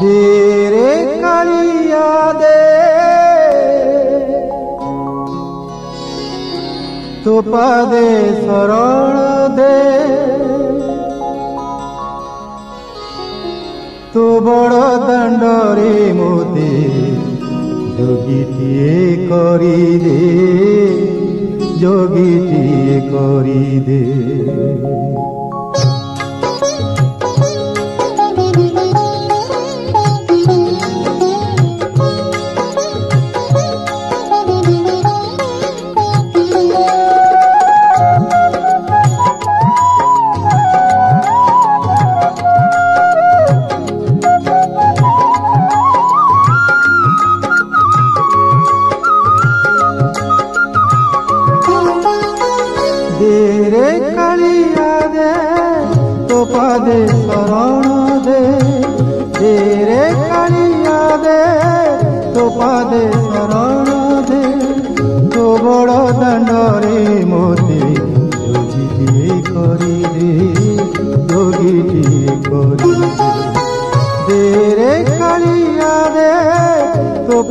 দে কালিয়া দে। তো পাদে শরণ দে। তো বড় দণ্ডরে মোতে যোগীটিয়ে করি দে যোগীটিয়ে করি দে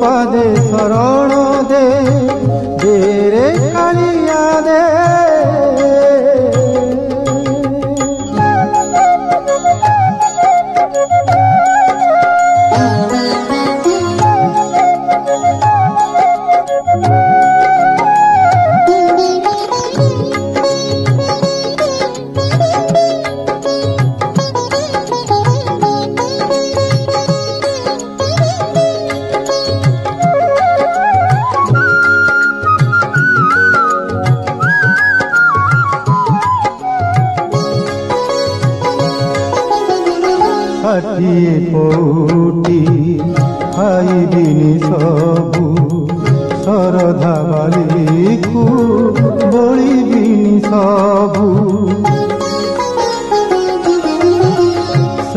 পাদে শরণ দে দে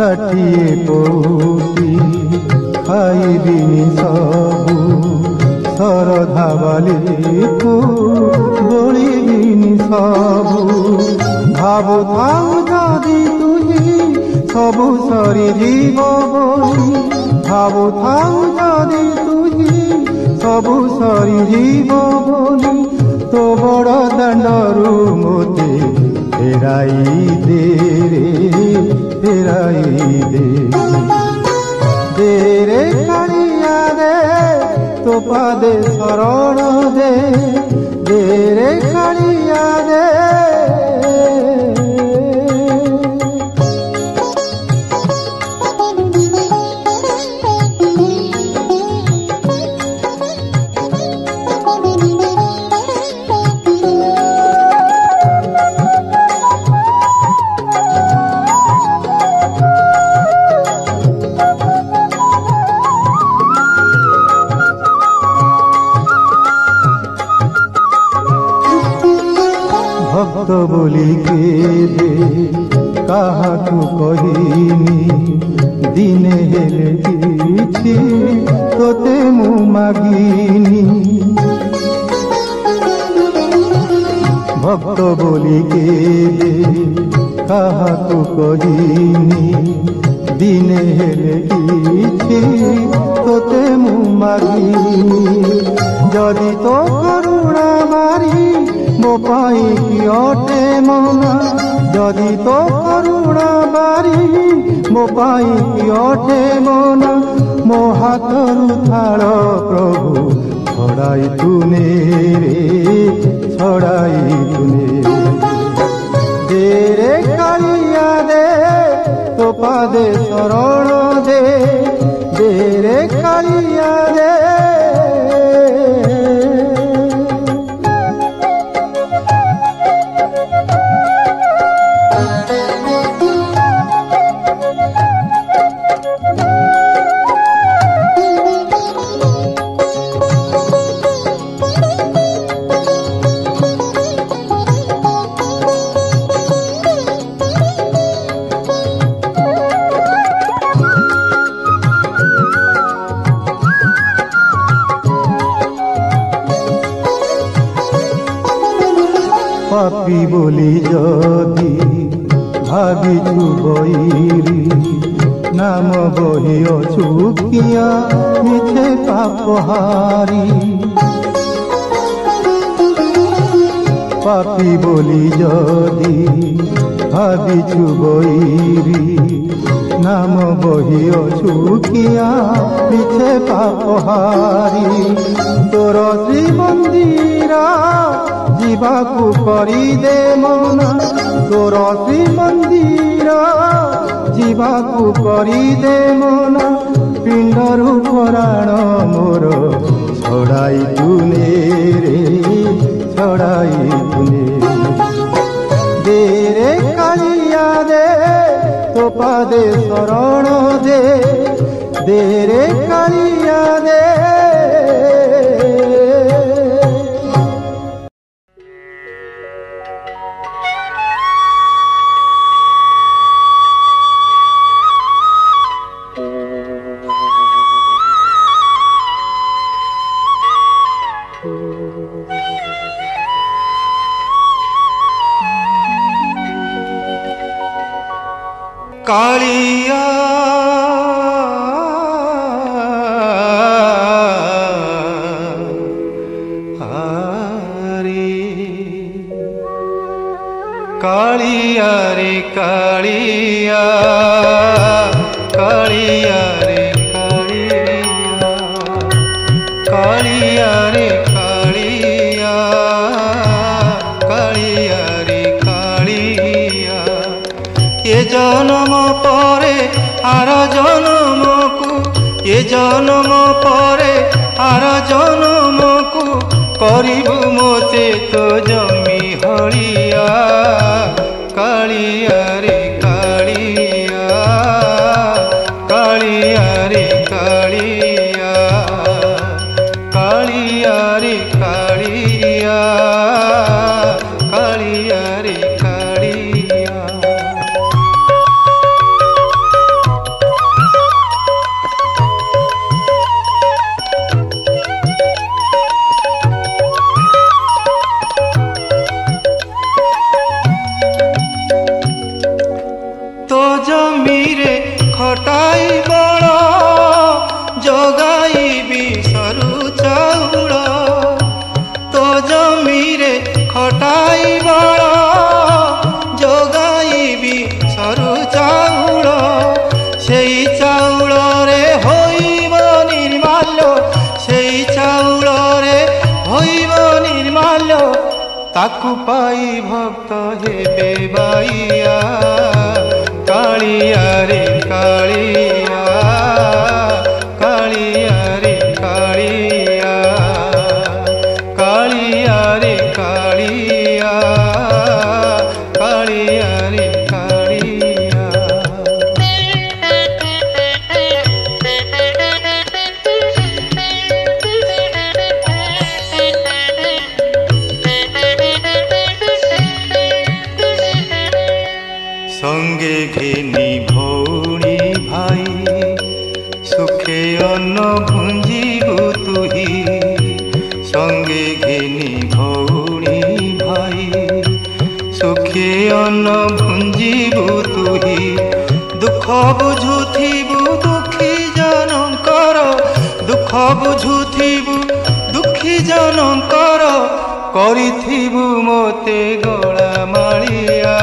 ষাঠিয়ে পৌটি খাইবিনি সবু শরধা বালিকু বলিবিনি সবু। ভাবু থাম যদি তুই সবু সরি জীব বলি ভাবু থাম যদি তুই সবু সরি জীব বলি তো বড় দণ্ডরু মোতে ফেরাই দে রে। কালিয়া দে তো পাদে শরণ দে দে রে কালিয়া দে ভক্ত ভক্ত বলি কেবে কাহাকু কহিনি দিনে হেলে କିଛି তোতে মু মাগিনি যদি তো করুণা মারি ମୋ ପାଇଁ କି ଅଟେ ମନା ଯଦି ତ କରୁଣା ବାରି ମୋ ପାଇଁ କି ଅଟେ ମନା ମୋ ହାତରୁ ଥାଳ ପ୍ରଭୁ ছড়াই তুনে রে, ছড়াই তুনে দে রে কালিয়া দে তো পাদে শরণ দে। দে রে কালিয়া দে পাপি বলি যদি ভাবিছু বৈরি নাম বহি অচুকিয়া মিছে পাপহারি তোর শ্রীমন্দির ଯିବାକୁ କରିଦେ ମନ ତୋର ଶ୍ରୀମନ୍ଦିର ଯିବାକୁ କରିଦେ ମନ ପିଣ୍ଡରୁ ପରାଣ ମୋର ଛଡ଼ାଇ ତୁନେ ছড়াই তুলে দে রে কালিয়া দে তোপাদে শরণ দে দে রে কালিয়া দে জনম পরে আর জনমকু, এ জনম পরে আর জনমকু করিবু মতে তো জমি হরিয়া, কালিয়া। কুপাই ভক্ত হেবে বাইয়া কালিয়ারে কালিয়া। থিবু ଦୁଃଖୀ ଜନଙ୍କର କରିଥିବୁ ମୋତେ ଗଳା ମାଳିଆ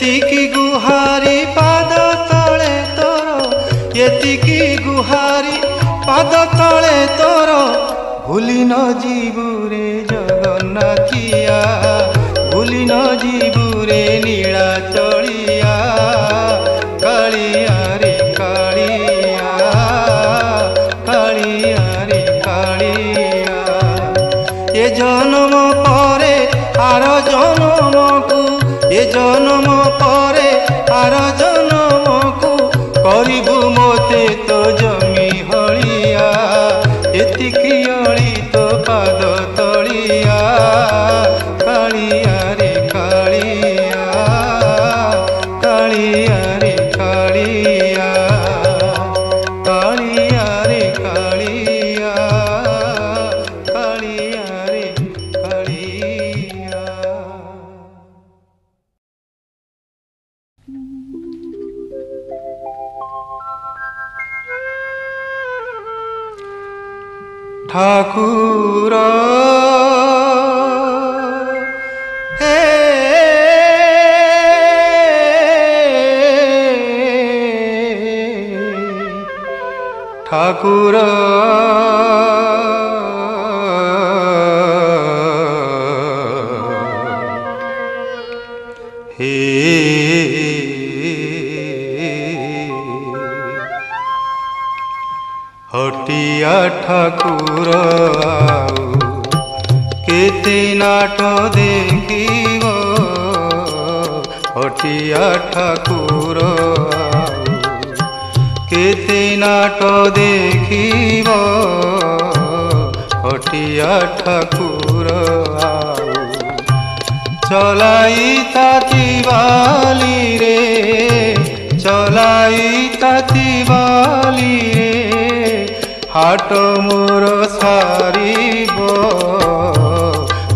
এতিকি গুহারি পাদ তলে তোর, এতিকি গুহারি পাদ তলে তোর। ভুলি ন জীবুরে জগন্নাথিয়া, ভুলি ন জীবুরে নীলাচল জনম পরে আর ঠাকুর হে হটিয়া ঠাকুর কেতে নাট দেখিব? হটিয়া ঠাকুর କେତେ ନାଟ ଦେଖିବ ହଟିଆ ଠାକୁର ଆଉ চলাই তাতি বালিরে চলাই তাতি বালিরে হাট মোর সারিব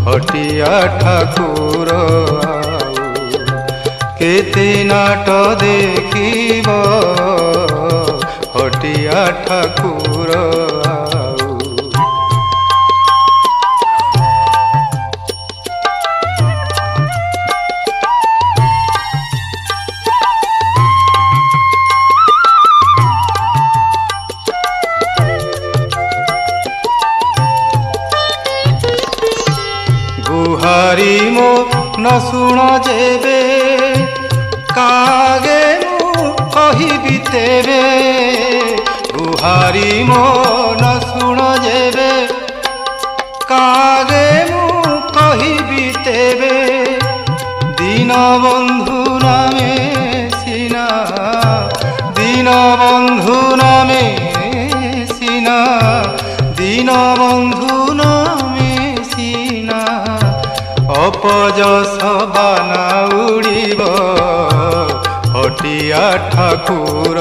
হটিয়া ঠাকুর আউ কেতে ନଟିଆ ଠାକୁର ଗୁହାରି ମୋ ନ ଶୁଣ ଯେବେ କାଗେ ମୁଁ କହିବି ତେବେ হারি মন শুণ যেবে কাগে মু কহিবি তেবে। দীন বন্ধু নামে সিনা দীন বন্ধু নামে সিনা দীন বন্ধু নামে সিনা। অপযশ বানা উড়িব, হটিয়া ঠাকুর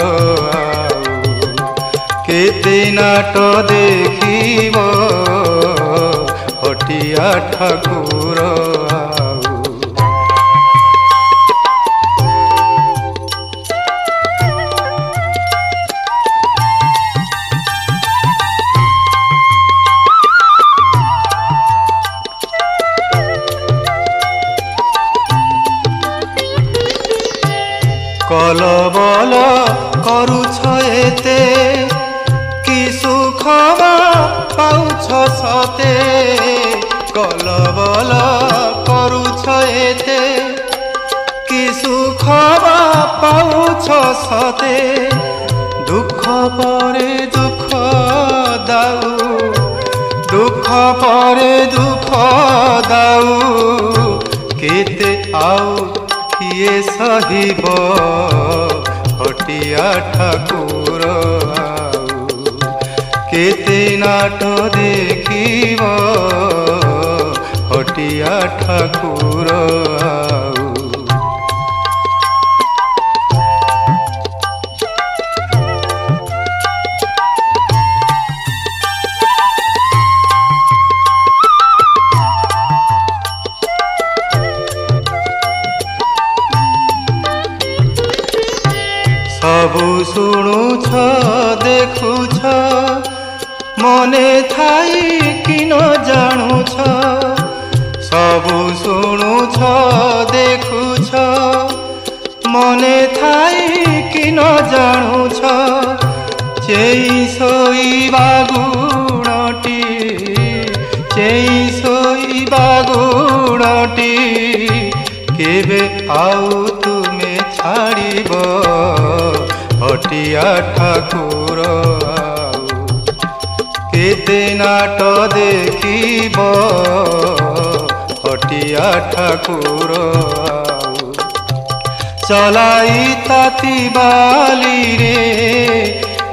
আউ নাট দেখিব হটিয়া ঠাকুর ଆଉ କିଏ ସହିବ ହଟିଆ ଠାକୁର ଆଉ କେତେ ନାଟ ଦେଖିବ ହଟିଆ ଠାକୁର ଆଉ ମନେ ଥାଇ କିନ ଜାଣୁଛ ସବୁ ଶୁଣୁଛ ଦେଖୁଛ ମନେ ଥାଇ କିନ ଜାଣୁଛ ସେଇ ଶୋଇବା ଗୁଣଟି ସେଇ ଶୋଇବା ଗୁଣଟି କେବେ ଆଉ ତୁମେ ଛାଡ଼ିବ ହଟିଆ ଠାକୁର গীতে নাট দেখিব, হটিয়া ঠাকুর চলাই তাতি বালিরে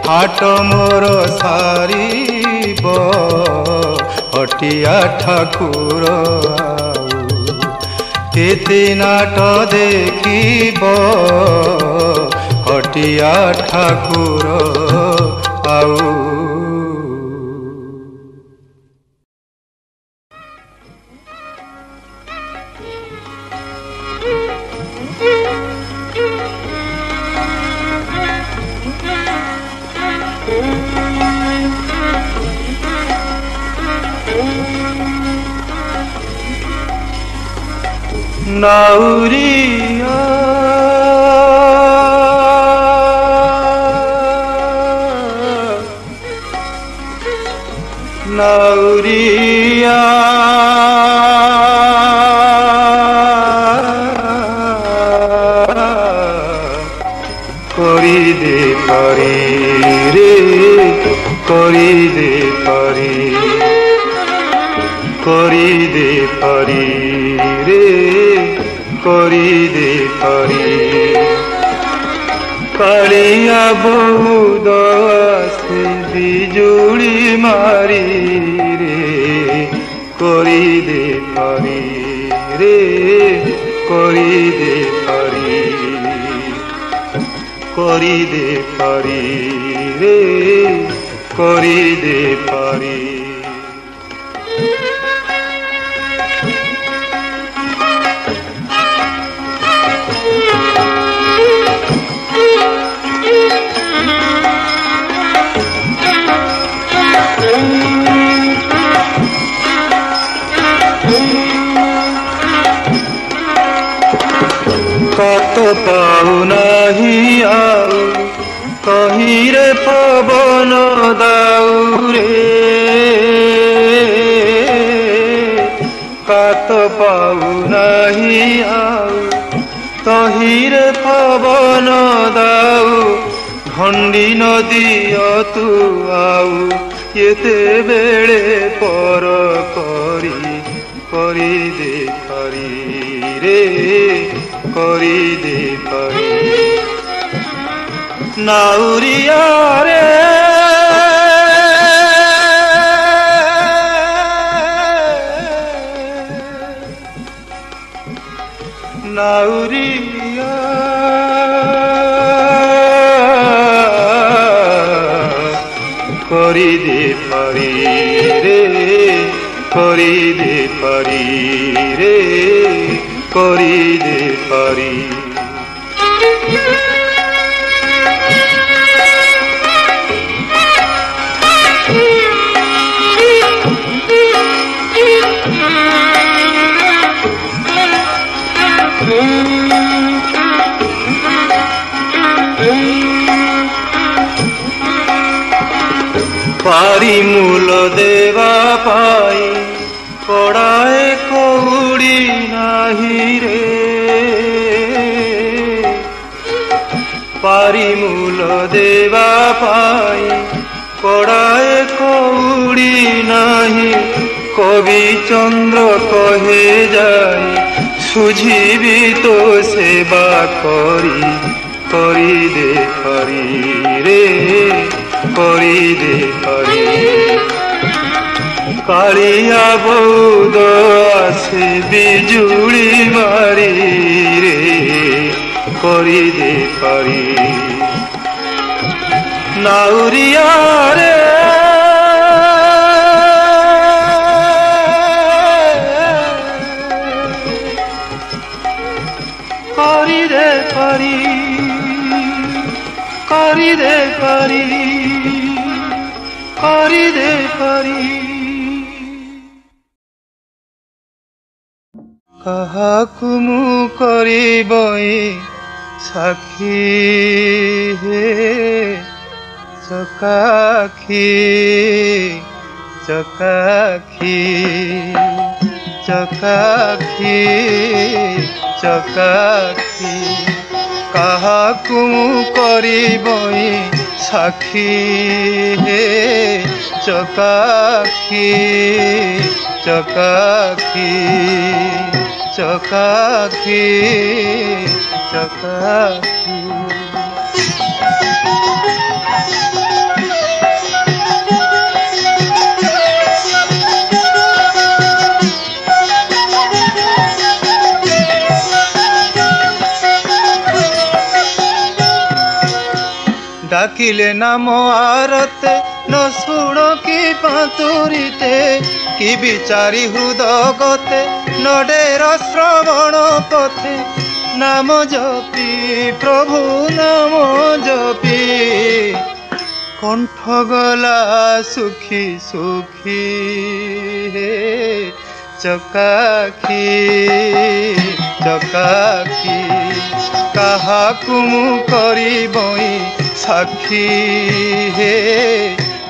হাট মোর সারিব, হটিয়া ঠাকুর কেতে নাট দেখিব, হটিয়া ঠাকুর আউ। नौरिया नौरिया বহুত আসে বিজুড়ি মারি রে করি দে পারি রে করি দে পারি করি দে পারি রে করি দে কত পাও নাহি আউ কহিরে পবন দাউরে। কত পাও নাহি আউ তহিরে পবন দাউ। ভণ্ডি নদীয় তু আউ কেতেବେଳେ পর করি করি দে পারি রে। করি দে পারি। নাউরিয়া রে পারি মূল দেবা পাই, পড়ায় কৌড়ি নাহি রে। পারি মূল দেবা পাই, পড়ায় কৌড়ি নাহি, কবি চন্দ্র কহে যাই সুঝিবি তো সেবা করি করি দে পারি রে, করি দে পারি কালিয়া বৌদ আসে বিজুড়ি মারি রে, করি দে পারি নাউরিয়া রে হাকুমু করিবই সাক্ষী হে চকাখি চকাখি চকাখি চকাখি। কাহাকু করিবই সাক্ষী হে চকাখি চকাখি। चकाखी चकाखी ডাকিলে নাম আরতে নসুড় কি পাতুরিতে কি বিচারি হৃদগতে নডের শ্রবণ পথে? নাম জপি, প্রভু নাম জপি। কণ্ঠ গলা সুখী সুখী, হে চকাখি চকাখি। কাহাকু মু করিবই সাক্ষী, হে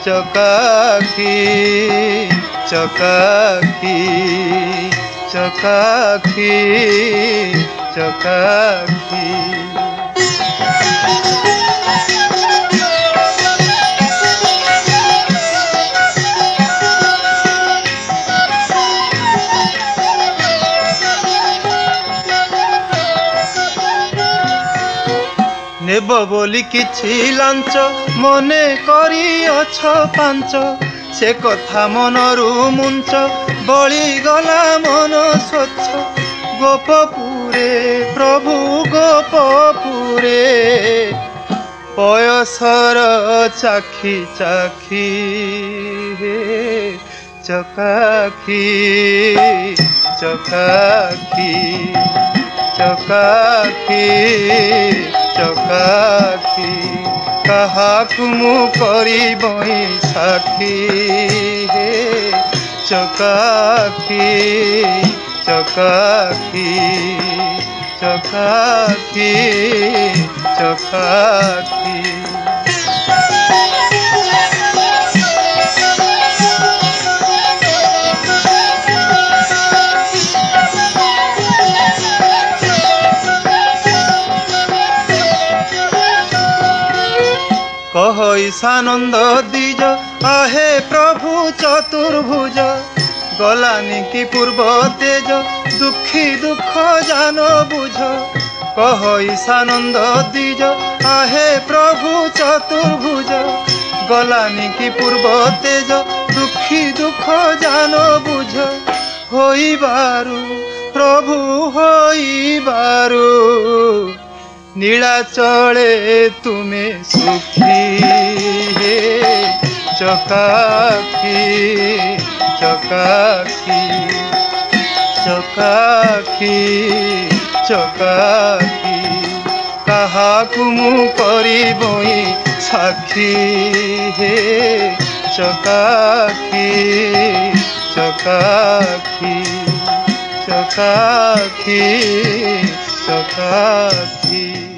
চকাখি? চকাখি চকাখি চকাখি। নেব বলি কিছি লাঞ্চ মনে করিয়াছ পাঞ্চ। ସେ କଥା ମନରୁ ମୁଞ୍ଚ ବଳିଗଲା ମନ ସ୍ୱଚ୍ଛ ଗୋପପୁରେ ପ୍ରଭୁ ଗୋପପୁରେ ପୟସର ଚାଖି ଚାଖି ହେ ଚକାଖି ଚକାଖି চকাখি চকাখি কাহাকু মু করিবই ହେ হে চকাখি চকাখি চকাখি। ঈশানন্দ দ্বিজ। আহে প্রভু চতুর্ভুজ। গলানি কি পূর্ব তেজ। দুঃখী দুঃখ জান বুঝ। কহ ঈশানন্দ দ্বিজ। আহে প্রভু চতুর্ভুজ। গলানি কি পূর্ব তেজ। দুঃখী দুঃখ জান বুঝ। হইবারু, প্রভু হইবারু। নীলাচলে তুমি সুখী হে চকাখি চকাখি চকাখি চকাখি কাহাকু মু করিবই সাক্ষী হে? চকাখি চকাখি চকাখি চকাখি